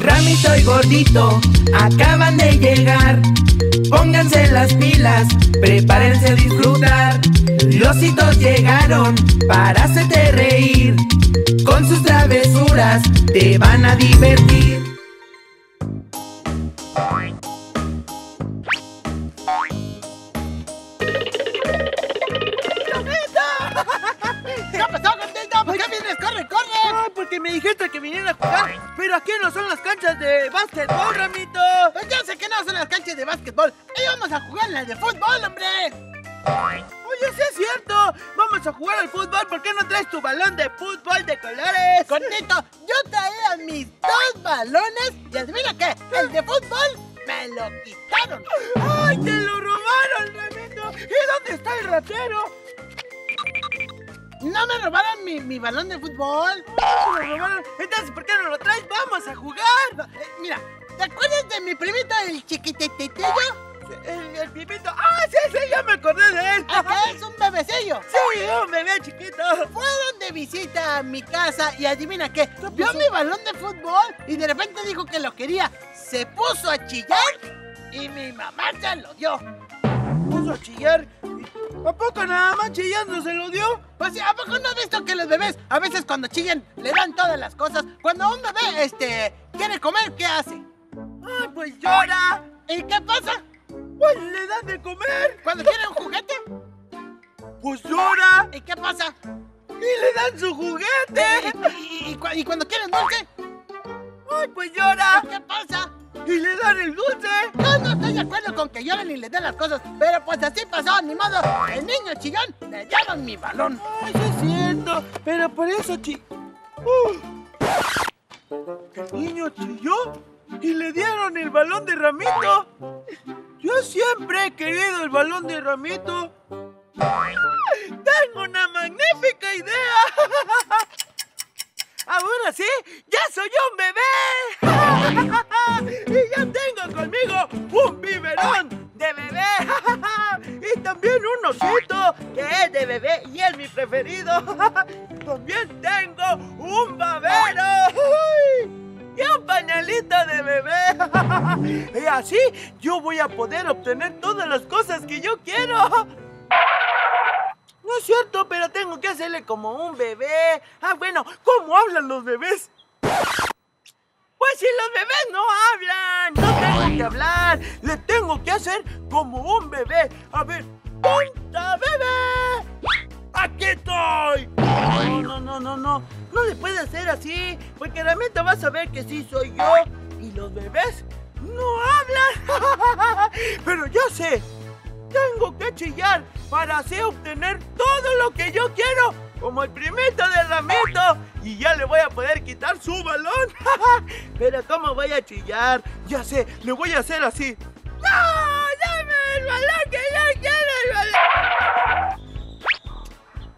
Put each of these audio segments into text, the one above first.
Ramito y gordito acaban de llegar. Pónganse las pilas, prepárense a disfrutar. Los hitos llegaron para hacerte reír. Con sus travesuras te van a divertir. Que viniera a jugar. Pero aquí no son las canchas de básquetbol, Ramito. Pues yo sé que no son las canchas de básquetbol. Ahí vamos a jugar las de fútbol, hombre. Oye, sí es cierto. Vamos a jugar al fútbol. ¿Por qué no traes tu balón de fútbol de colores? Gordito, yo traía mis dos balones y adivina qué, el de fútbol me lo quitaron. ¡Ay, te lo robaron, Ramito! ¿Y dónde está el ratero? No me robaron mi, mi balón de fútbol. ¿Te lo robaron? Entonces, ¿por qué no lo traes? ¡Vamos a jugar! Eh, mira, ¿te acuerdas de mi primito el chiquititetillo? El, el pipito. ¡Ah, sí, sí! Ya me acordé de él. Acá es un bebecillo. Sí, un bebé chiquito. Fueron de visita a mi casa y adivina qué, vio mi balón de fútbol y de repente dijo que lo quería. Se puso a chillar y mi mamá se lo dio. Puso a chillar. ¿A poco nada más chillando se lo dio? Pues sí, ¿a poco no has visto que los bebés a veces cuando chillan le dan todas las cosas? Cuando un bebé, este, quiere comer, ¿qué hace? ¡Ay, pues llora! ¿Y qué pasa? Pues le dan de comer. Cuando quiere un juguete, Pues llora. ¿y qué pasa? Y le dan su juguete. ¿Y, y- y cu- y cuando quieren dulce, ¡Ay, pues llora! ¿qué pasa? Y le dan el dulce. Yo no estoy de acuerdo con que lloren y le den las cosas, pero pues así pasó, ni modo. El niño chillón le dieron mi balón. Ay, sí es cierto. Pero por eso chi... Uh. El niño chilló y le dieron el balón de Ramito. Yo siempre he querido el balón de Ramito. Tengo una magnífica idea. Ahora sí, ya soy un bebé. y ya tengo conmigo un biberón de bebé. y también un osito que es de bebé y es mi preferido. también tengo un babero. Y un pañalito de bebé. y así yo voy a poder obtener todas las cosas que yo quiero. No es cierto, pero tengo que hacerle como un bebé. Ah, bueno, ¿cómo hablan los bebés? Pues si los bebés no hablan, no tengo que hablar. Le tengo que hacer como un bebé. A ver, ¡punta bebé! ¡Aquí estoy! No, no, no, no, no. No le puede hacer así, porque realmente vas a ver que sí soy yo. Y los bebés no hablan. Pero yo sé, tengo que chillar para así obtener todo lo que yo quiero, como el primito de Ramito. Y ya le voy a poder quitar su balón. Pero ¿cómo voy a chillar? Ya sé, le voy a hacer así. ¡No! ¡Dame el balón que yo quiero el balón!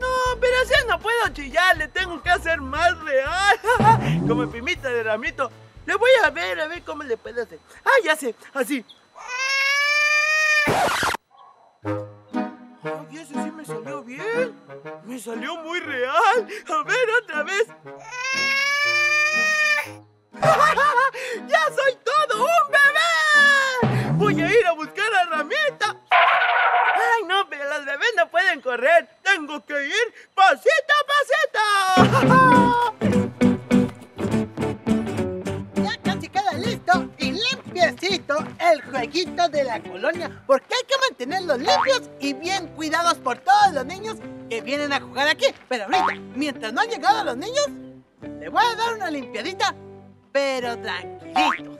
No, pero así no puedo chillar, le tengo que hacer más real. Como el primito de Ramito. Le voy a ver, a ver cómo le puedo hacer. Ah, ya sé, así. Salió bien. Me salió muy real. A ver, otra vez. El jueguito de la colonia, porque hay que mantenerlos limpios y bien cuidados por todos los niños que vienen a jugar aquí. Pero ahorita, mientras no han llegado los niños, le voy a dar una limpiadita, pero tranquilito.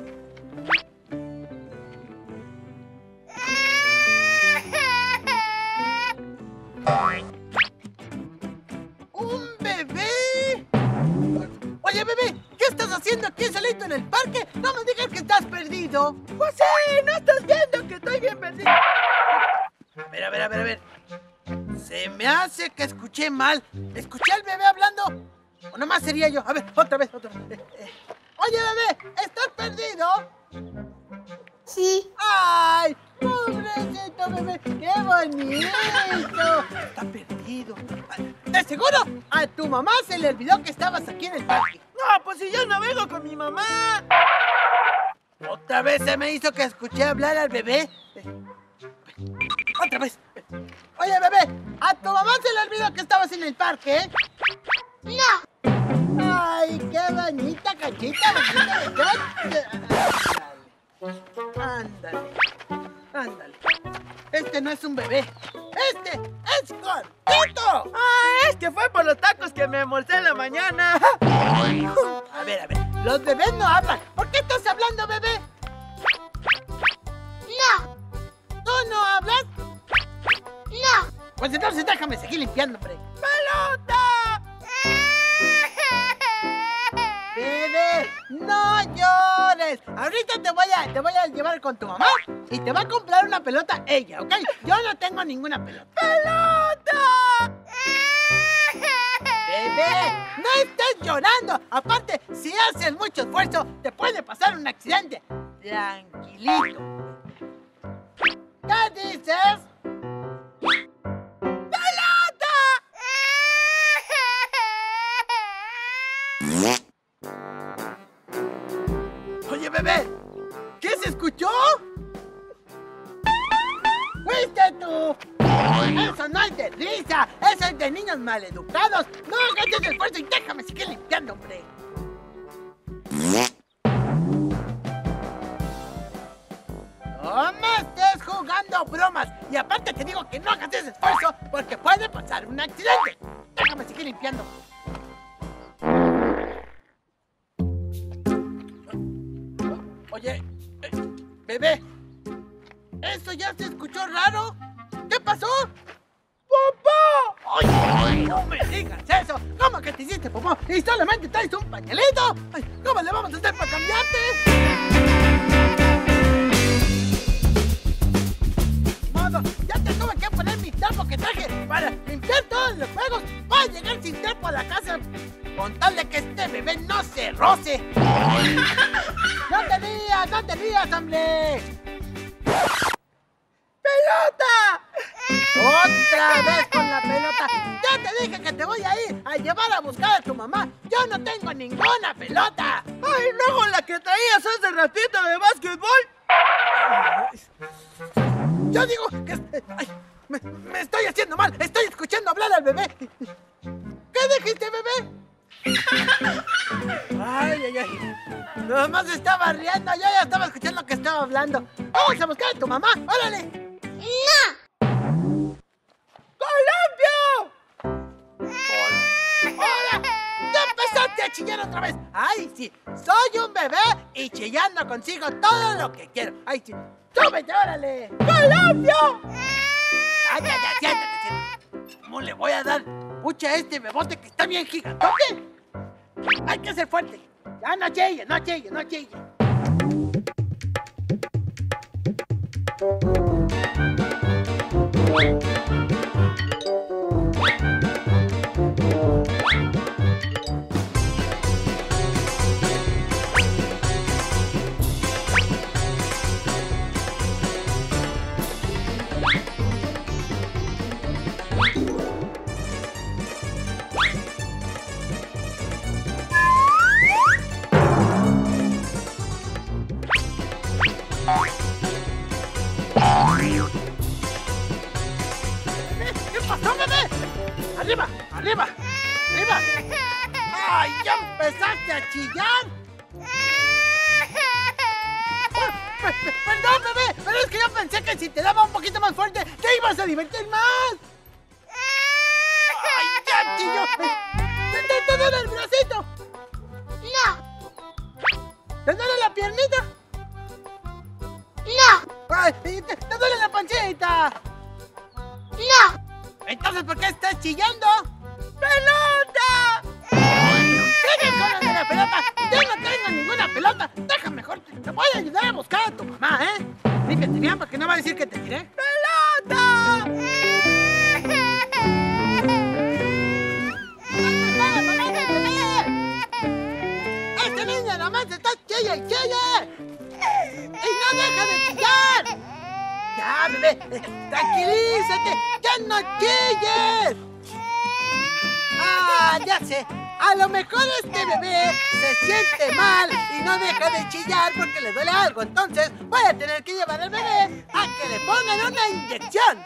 estás haciendo aquí solito en el parque? No me digas que estás perdido. Pues sí, no estás viendo que estoy bien perdido. A ver, a ver, a ver, a ver. Se me hace que escuché mal. ¿Escuché al bebé hablando? O nomás sería yo. A ver, otra vez, otra vez. Oye, bebé, ¿estás perdido? Sí. ¡Ay! ¡Pobrecito bebé! ¡Qué bonito! Está perdido. De seguro a tu mamá se le olvidó que estabas aquí en el parque. No, pues si yo no vengo con mi mamá. Otra vez se me hizo que escuché hablar al bebé. Otra vez. Oye, bebé, a tu mamá se le olvidó que estabas en el parque, ¿eh? No. Ay, qué bonita cachita, bonita Ándale. Ándale. Este no es un bebé. Este es cortito. Ah, es que fue por los tacos que me almorcé en la mañana. A ver, a ver. Los bebés no hablan. ¿Por qué estás hablando, bebé? No. ¿Tú no hablas? No. Pues entonces déjame seguir limpiando, hombre. ¡Pelota! Ahorita te voy a, te voy a llevar con tu mamá y te va a comprar una pelota ella, ¿ok? Yo no tengo ninguna pelota. ¡Pelota! Bebé, no estés llorando. Aparte, si haces mucho esfuerzo, te puede pasar un accidente. Tranquilito. Niños maleducados. No hagas ese esfuerzo y déjame seguir limpiando, hombre. No me estés jugando bromas. Y aparte te digo que no hagas ese esfuerzo porque puede pasar un accidente. Déjame seguir limpiando. ¿Cómo que te hiciste popó y solamente traes un pañalito? ¿Cómo le vamos a hacer para cambiarte? modo, ya te tuve que poner mi termo que traje para limpiar todos los juegos. Voy a llegar sin termo a la casa con tal de que este bebé no se roce. ¡No te rías, no te rías, hombre! ¡Otra vez con la pelota! ¡Ya te dije que te voy a ir a llevar a buscar a tu mamá! ¡Yo no tengo ninguna pelota! ¡Ay, luego la que traías hace ratito de básquetbol! Yo digo que... ay, me, me estoy haciendo mal. Estoy escuchando hablar al bebé. ¿Qué dijiste, bebé? Ay, ay, ay. Nada más estaba riendo. Yo ya estaba escuchando lo que estaba hablando. Vamos a buscar a tu mamá. ¡Órale! No. ¡Colombia! ¡Hola! ¡Ya empezaste a chillar otra vez! ¡Ay, sí! Soy un bebé y chillando consigo todo lo que quiero. ¡Ay, sí! ¡Súbete, órale! ¡Colombia! ¡Ay, ya, ya, siéntate, siéntate! ¿Cómo le voy a dar pucha a este bebote que está bien gigantote? Hay que ser fuerte. Ya no chille, no chille, no chille. Bebé, ¡Arriba! ¡Arriba! ¡Arriba! ¡Ay, ya empezaste a chillar! Pe- pe- Perdón, bebé, pero es que yo pensé que si te daba un poquito más fuerte, te ibas a divertir más. ¡Ay, ya, chillo! ¿Te, te, te duele el bracito? No. ¿Te duele la piernita? No. ¡Ay, te, te duele la pancita! No. Entonces, ¿por qué estás chillando? ¡Pelota! ¡Sigue con la de la pelota! ¡Yo no tengo ninguna pelota! Deja mejor, te voy a ayudar a buscar a tu mamá, ¿eh? Límpiate bien porque no va a decir que te tiré. ¡Pelota! ¡Este niño nomás está chille y chille! ¡Y no deja de chillar! ¡Ya, bebé! eh, ¡Tranquilízate! ¡Ya no chilles! ¡Ah, ya sé! a lo mejor este bebé se siente mal y no deja de chillar porque le duele algo. Entonces voy a tener que llevar al bebé a que le pongan una inyección.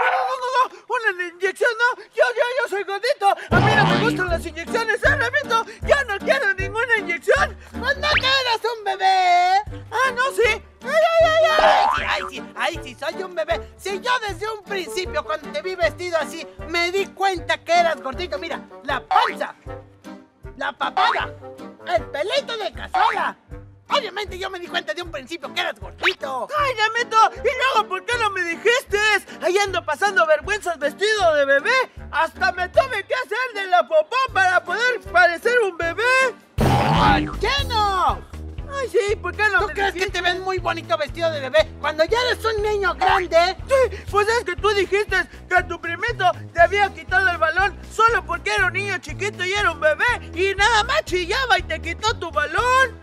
No, no, no, no, una inyección no. Yo, yo, yo soy gordito. A mí no me gustan las inyecciones, ¿eh, Ramito? Ya no quiero ninguna inyección. Pues no un bebé. Ah, no, sí. Ay, ay, sí, soy un bebé. Si yo desde un principio, cuando te vi vestido así, me di cuenta que eras gordito. Mira, la panza, la papada, el pelito de cazuela. Obviamente yo me di cuenta de un principio que eras gordito. ¡Ay, Ramito! ¿Y luego por qué no me dijiste? Ahí ando pasando vergüenzas vestido de bebé. Hasta me tuve que hacer de la popó para poder parecer un bebé. ¿Por qué no? Ay, sí, ¿por qué no ¿Tú crees que te ven muy bonito vestido de bebé cuando ya eres un niño grande? Sí, pues es que tú dijiste que tu primito te había quitado el balón solo porque era un niño chiquito y era un bebé y nada más chillaba y te quitó tu balón.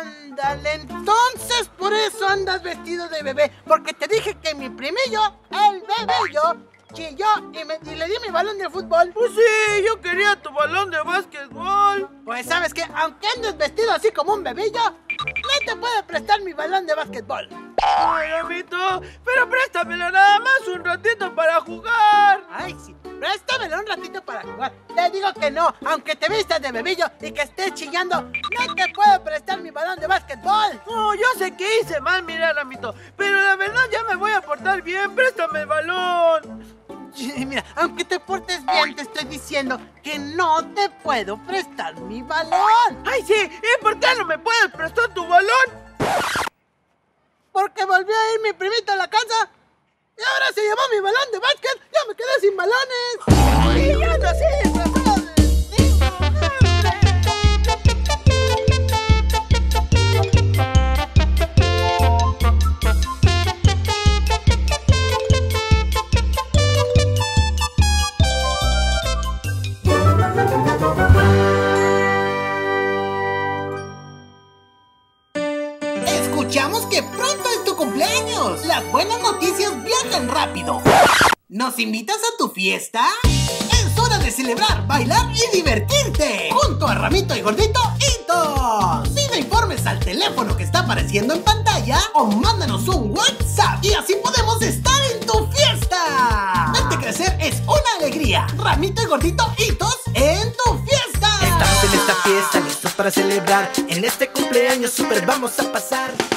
Ándale, entonces por eso andas vestido de bebé, porque te dije que mi primillo, el bebello, chilló y, me- y le di mi balón de fútbol. Pues sí, yo quería tu balón de básquetbol. Pues sabes que aunque andes vestido así como un bebillo, no te puedo prestar mi balón de básquetbol. Ay, amito, pero préstamelo nada más un ratito para jugar. Ay, sí, préstamelo un ratito para jugar. Te digo que no, aunque te vistas de bebillo y que estés chillando, no te puedo prestar mi balón de básquetbol. No, yo sé que hice mal, mira, Ramito, pero la verdad ya me voy a portar bien. Préstame el balón. Mira, aunque te portes bien, te estoy diciendo que no te puedo prestar mi balón. Ay, sí, ¿y por qué no me puedes prestar tu balón? Porque volvió a ir mi primito a la casa y ahora se llevó mi balón de básquet. Ya me quedé sin balones. Y yo no sé rápido. ¿Nos invitas a tu fiesta? Es hora de celebrar, bailar y divertirte. Junto a Ramito y Gordito Hitos. Pide informes al teléfono que está apareciendo en pantalla o mándanos un WhatsApp y así podemos estar en tu fiesta. Verte crecer es una alegría. Ramito y Gordito Hitos en tu fiesta. Estamos en esta fiesta listos para celebrar. En este cumpleaños super vamos a pasar.